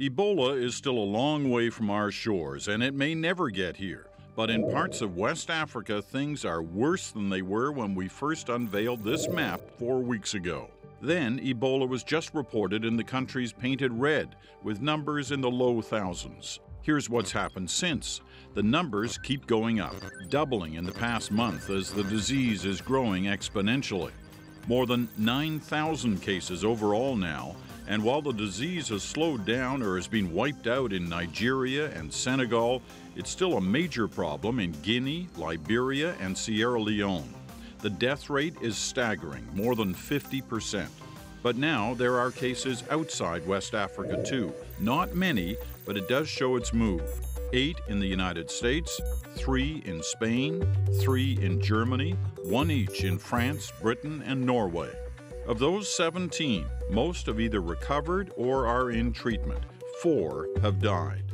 Ebola is still a long way from our shores, and it may never get here. But in parts of West Africa, things are worse than they were when we first unveiled this map four weeks ago. Then, Ebola was just reported in the countries painted red, with numbers in the low thousands. Here's what's happened since. The numbers keep going up, doubling in the past month as the disease is growing exponentially. More than 9,000 cases overall now, and while the disease has slowed down or has been wiped out in Nigeria and Senegal, it's still a major problem in Guinea, Liberia, and Sierra Leone. The death rate is staggering, more than 50%. But now there are cases outside West Africa too. Not many, but it does show its move. Eight in the United States, three in Spain, three in Germany, one each in France, Britain, and Norway. Of those 17, most have either recovered or are in treatment. Four have died.